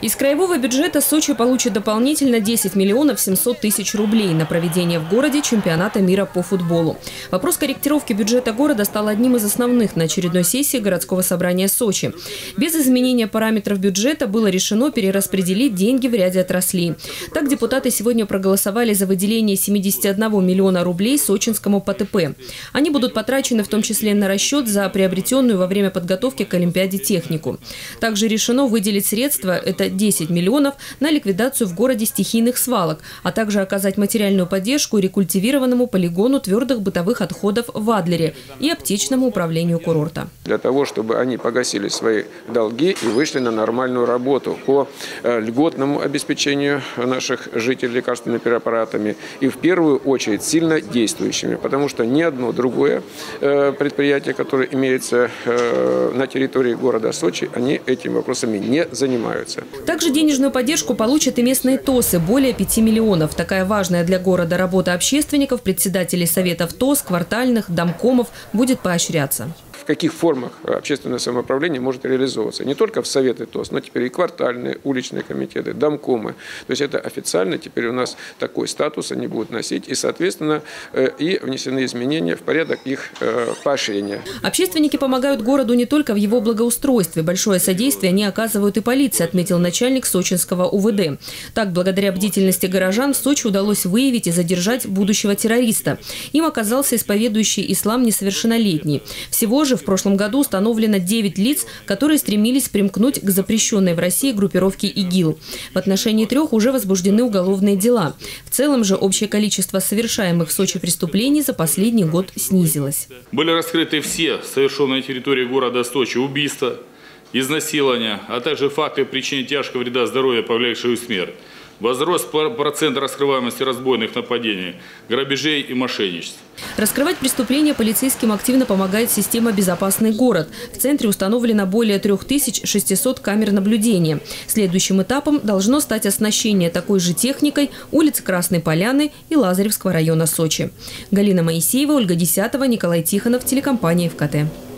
Из краевого бюджета Сочи получит дополнительно 10 миллионов 700 тысяч рублей на проведение в городе чемпионата мира по футболу. Вопрос корректировки бюджета города стал одним из основных на очередной сессии городского собрания Сочи. Без изменения параметров бюджета было решено перераспределить деньги в ряде отраслей. Так депутаты сегодня проголосовали за выделение 71 миллиона рублей сочинскому ПТП. Они будут потрачены в том числе на расчет за приобретенную во время подготовки к Олимпиаде технику. Также решено выделить средства, это 10 миллионов на ликвидацию в городе стихийных свалок, а также оказать материальную поддержку рекультивированному полигону твердых бытовых отходов в Адлере и аптечному управлению курорта. Для того, чтобы они погасили свои долги и вышли на нормальную работу по э, льготному обеспечению наших жителей лекарственными препаратами и в первую очередь сильно действующими, потому что ни одно другое э, предприятие, которое имеется э, на территории города Сочи, они этими вопросами не занимаются. Также денежную поддержку получат и местные ТОСы – более 5 миллионов. Такая важная для города работа общественников, председателей советов ТОС, квартальных, домкомов будет поощряться каких формах общественное самоуправление может реализовываться. Не только в Советы ТОС, но теперь и квартальные, уличные комитеты, домкомы. То есть это официально теперь у нас такой статус они будут носить. И, соответственно, э, и внесены изменения в порядок их э, поощрения. Общественники помогают городу не только в его благоустройстве. Большое содействие они оказывают и полиции, отметил начальник сочинского УВД. Так, благодаря бдительности горожан в Сочи удалось выявить и задержать будущего террориста. Им оказался исповедующий ислам несовершеннолетний. Всего же в прошлом году установлено 9 лиц, которые стремились примкнуть к запрещенной в России группировке ИГИЛ. В отношении трех уже возбуждены уголовные дела. В целом же общее количество совершаемых в Сочи преступлений за последний год снизилось. Были раскрыты все совершенные на территории города Сочи убийства, изнасилования, а также факты причинения тяжкого вреда здоровью, повлекшего смерть. Возрос процент раскрываемости разбойных нападений, грабежей и мошенничеств. Раскрывать преступления полицейским активно помогает система «Безопасный город». В центре установлено более 3600 камер наблюдения. Следующим этапом должно стать оснащение такой же техникой улиц Красной Поляны и Лазаревского района Сочи. Галина Моисеева, Ольга Десятова, Николай Тихонов, телекомпания ФКТ.